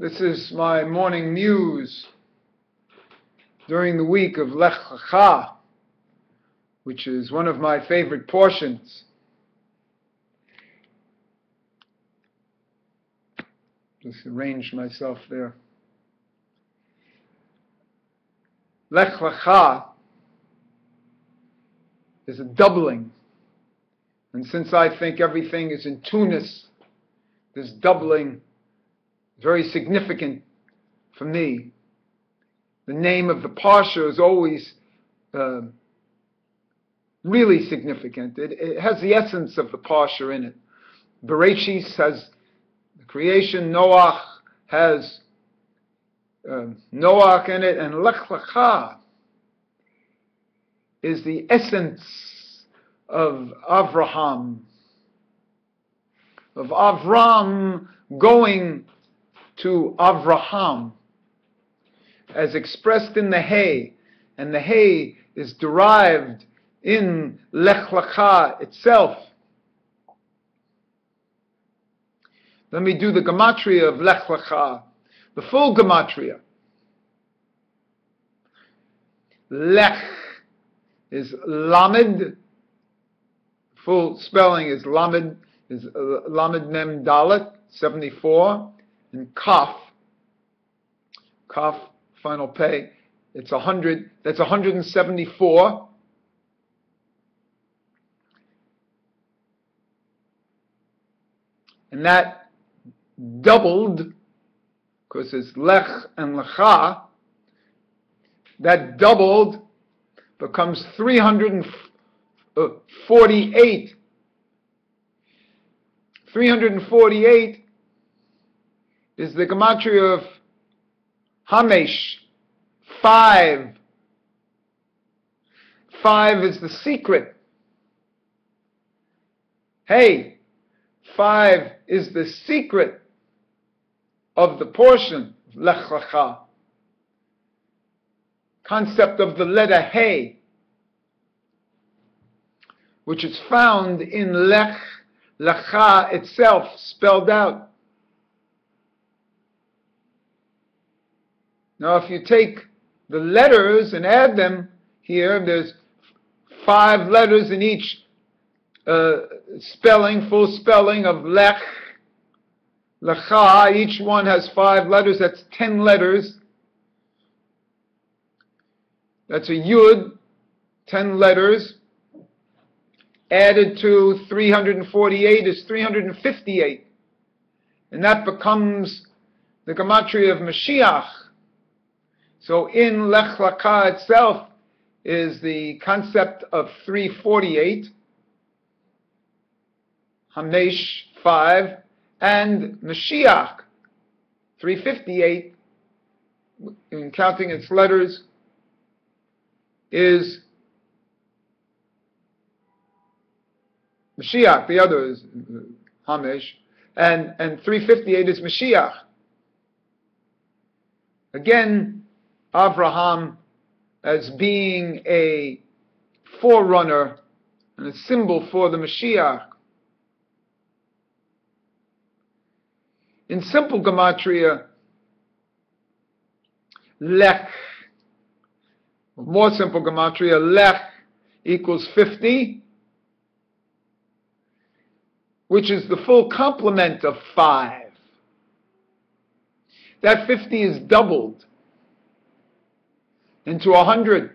This is my morning muse during the week of Lech Lecha, which is one of my favorite portions. Just arrange myself there. Lech Lecha is a doubling. And since I think everything is in Tunis, this doubling very significant for me. The name of the Parsha is always uh, really significant. It, it, has the essence of the Parsha in it. Bereshis has the creation, Noach has uh, Noach in it, and Lech Lecha is the essence of Avraham, of Avram going to Avraham, as expressed in the Hay, and the Hay is derived in Lech Lecha itself. Let me do the gematria of Lech Lecha, the full gematria. Lech is Lamed, full spelling is Lamed, is Lamed Mem Dalet, 74, and Kaf, Kaf, final pay, it's 100, that's 174. And that doubled, because it's Lech and Lecha, that doubled becomes 348. Uh, 348 is the gematria of Hamesh, five. Five is the secret. Hey, five is the secret of the portion, Lech Lecha concept of the letter Hey, which is found in Lech, Lecha itself, spelled out. Now, if you take the letters and add them here, there's five letters in each uh, spelling, full spelling of Lech, Lecha. Each one has five letters, that's ten letters. That's a yud, 10 letters, added to 348 is 358. And that becomes the gematria of Mashiach. So in Lech Lecha itself is the concept of 348, Hamesh 5, and Mashiach 358, in counting its letters, is Mashiach, the other is uh, Hamesh, and, and 358 is Mashiach. Again, Abraham as being a forerunner and a symbol for the Mashiach. In simple gematria, Lech more simple gematria, lech equals 50, which is the full complement of 5. That 50 is doubled into a 100.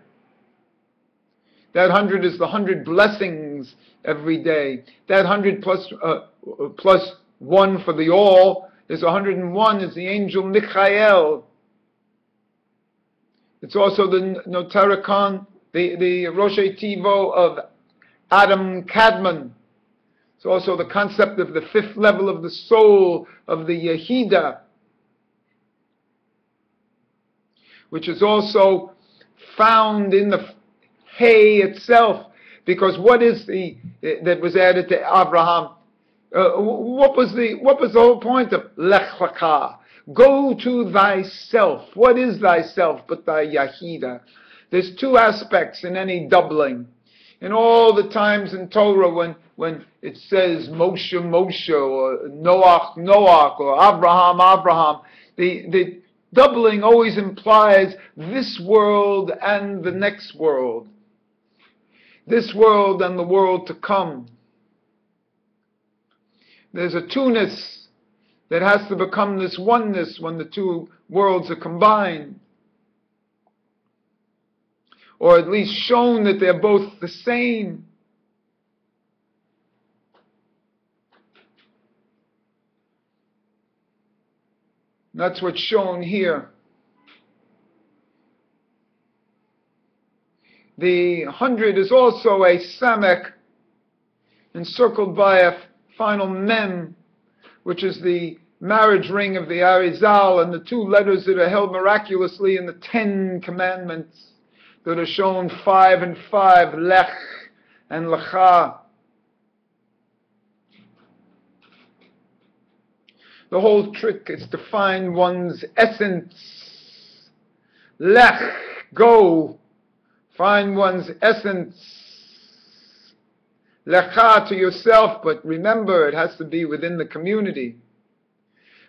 That 100 is the 100 blessings every day. That 100 plus, uh, plus 1 for the all is 101 is the angel Michael it's also the Notarikon, the, the Rosh Tivo of Adam Kadmon. It's also the concept of the fifth level of the soul of the Yehida, which is also found in the hay itself. Because what is the that was added to Abraham? Uh, what was the what was the whole point of Lech Lecha? Go to thyself. What is thyself but thy Yahida? There's two aspects in any doubling. In all the times in Torah when, when it says Moshe, Moshe, or Noach, Noach, or Abraham, Abraham, the, the doubling always implies this world and the next world. This world and the world to come. There's a two-ness that has to become this oneness when the two worlds are combined. Or at least shown that they're both the same. That's what's shown here. The hundred is also a samek encircled by a final mem, which is the marriage ring of the Arizal and the two letters that are held miraculously in the Ten Commandments that are shown five and five, Lech and Lecha. The whole trick is to find one's essence. Lech, go. Find one's essence. Lecha to yourself, but remember it has to be within the community.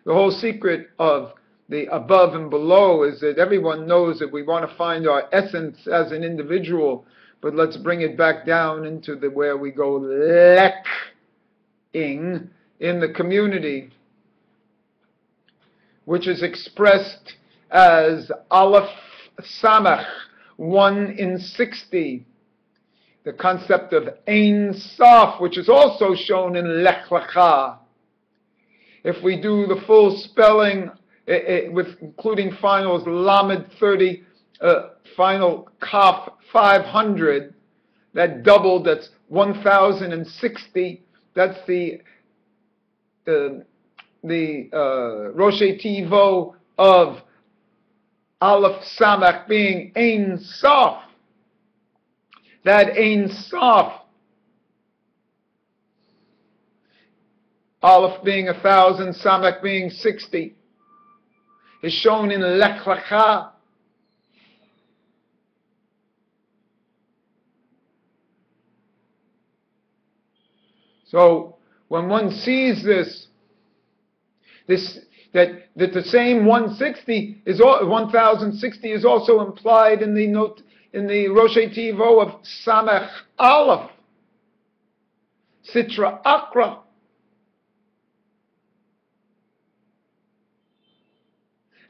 The whole secret of the above and below is that everyone knows that we want to find our essence as an individual, but let's bring it back down into the where we go lek-ing in the community which is expressed as Aleph Samach, 1 in 60. The concept of Ein Sof, which is also shown in Lech Lecha. If we do the full spelling, it, eh, it, eh, with including finals Lamed 30, uh, final Kaf 500, that doubled, that's 1060. That's the uh, the uh, Rosh Tivo of Aleph Samach being Ein Sof. That Ein Sof, Aleph being a thousand, Samach being sixty, is shown in Lech Lecha. So when one sees this, this that that the same 160 is 1060 is also implied in the note in the Rosh Tivo of Samech Aleph, Sitra Akra.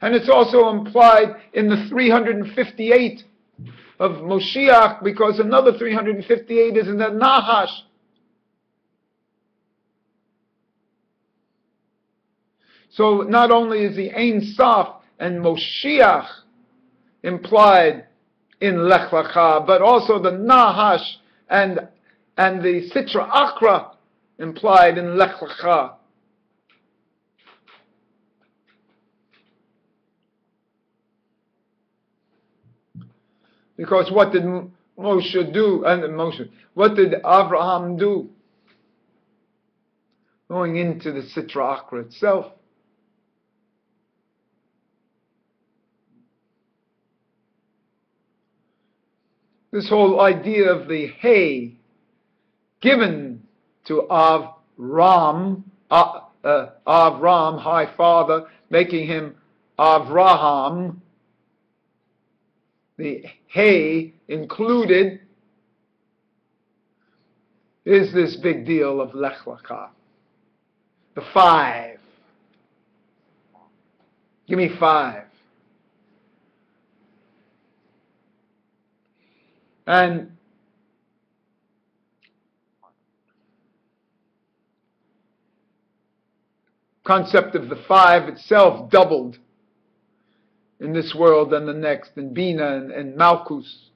And it's also implied in the 358 of Moshiach because another 358 is in the Nahash. So not only is the Ein Sof and Moshiach implied in Lech Lecha, but also the Nahash and, and the Sitra Akra implied in Lech Lecha. Because what did Moshe do? And Moshe, what did Abraham do? Going into the Sitra Akra itself. This whole idea of the hay given to Avram, uh, uh, Avram, High Father, making him Avraham, the hay included, is this big deal of Lech Lecha. The five. Give me five. And concept of the five itself doubled in this world and the next, in Bina and, and Malkus.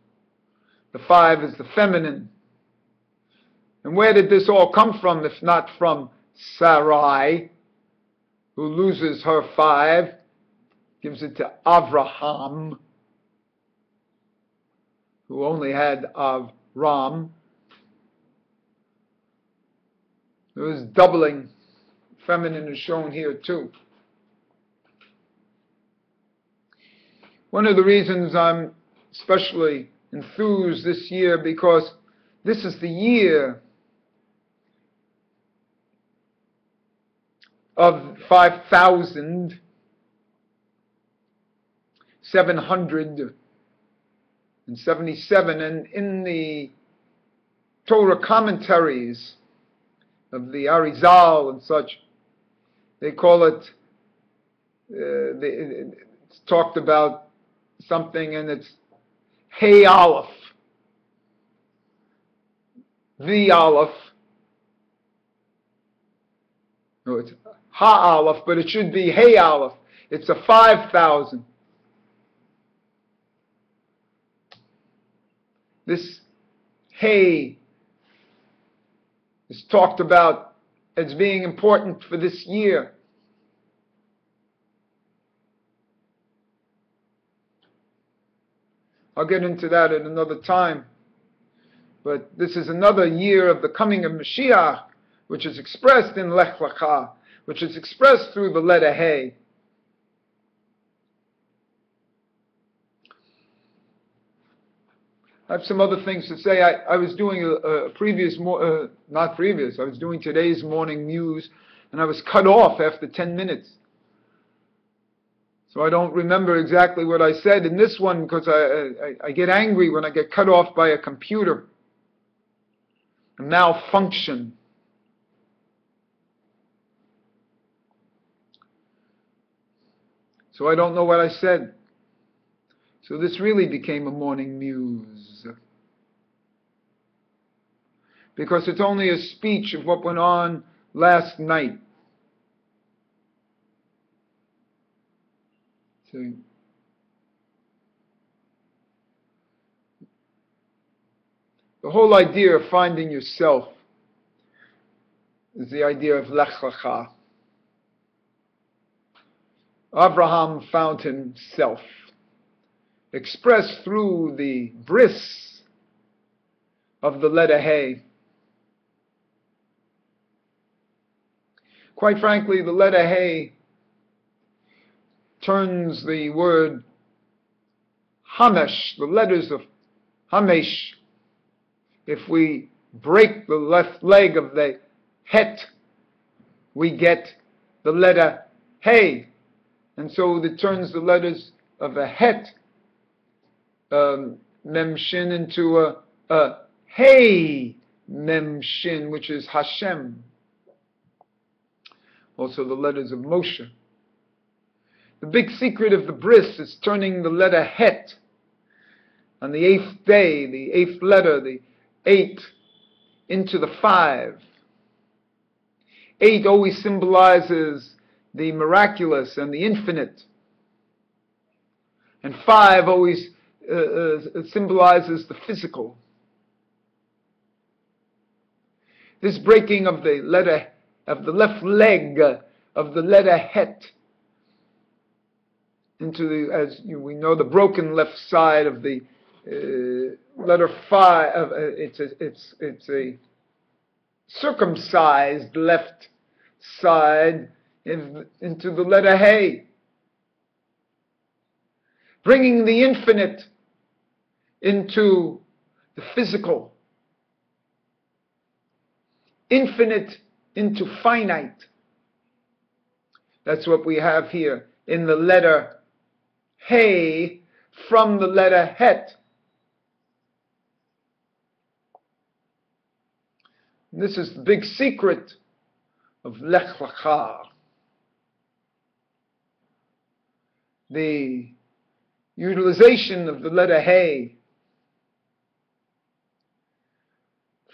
The five is the feminine. And where did this all come from, if not from Sarai, who loses her five, gives it to Avraham, who only had of Ram. There was doubling. Feminine is shown here too. One of the reasons I'm especially enthused this year because this is the year of 5,000 777, and in the Torah commentaries of the Arizal and such, they call it, uh, they, it's talked about something and it's Hey Aleph. The Aleph. No, it's Ha Aleph, but it should be Hey Aleph. It's a 5,000. This Hey is talked about as being important for this year. I'll get into that at another time. But this is another year of the coming of Mashiach, which is expressed in Lech Lecha, which is expressed through the letter Hey. I have some other things to say. I, I was doing a, a previous, uh, not previous, I was doing today's morning muse, and I was cut off after 10 minutes. So I don't remember exactly what I said in this one because I, I, I get angry when I get cut off by a computer. A malfunction. So I don't know what I said. So this really became a morning muse. Because it's only a speech of what went on last night. See? The whole idea of finding yourself is the idea of Lech Lecha. Abraham found himself expressed through the bris of the letter Hey. Quite frankly, the letter Hey turns the word Hamesh, the letters of Hamesh, if we break the left leg of the Het, we get the letter Hey. And so it turns the letters of a Het um, memshin into a, a hey memshin, which is Hashem. Also the letters of Moshe. The big secret of the bris is turning the letter het on the eighth day, the eighth letter, the eight, into the five. Eight always symbolizes the miraculous and the infinite. And five always uh, uh, symbolizes the physical. This breaking of the letter, of the left leg of the letter het into the, as we know, the broken left side of the uh, letter phi. Uh, it's a, it's it's a circumcised left side in, into the letter hey, bringing the infinite into the physical, infinite into finite. That's what we have here in the letter Hey from the letter Het. This is the big secret of Lech Lecha. The utilization of the letter Hey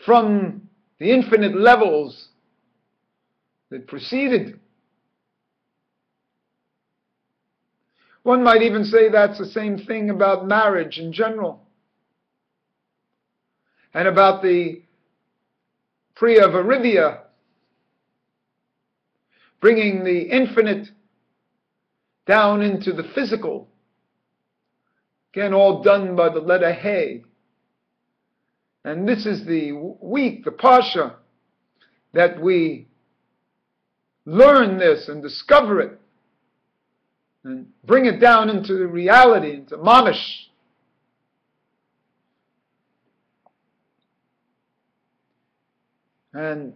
from the infinite levels that preceded. One might even say that's the same thing about marriage in general and about the Priya bringing the infinite down into the physical. Again, all done by the letter Hey. And this is the week, the Parsha, that we learn this and discover it and bring it down into the reality, into mamish. And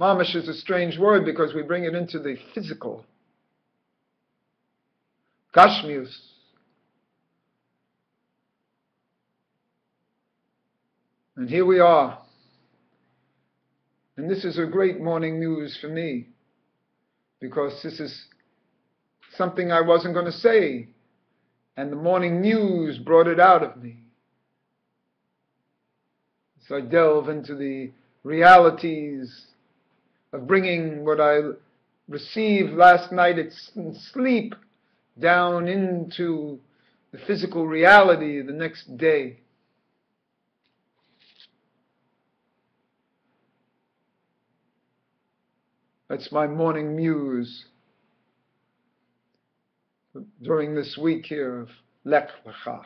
Mamish is a strange word because we bring it into the physical. Gashmius. And here we are. And this is a great morning muse for me because this is something I wasn't going to say. And the morning muse brought it out of me. So I delve into the realities of bringing what I received last night in sleep down into the physical reality the next day. That's my morning muse during this week here of Lech Lecha.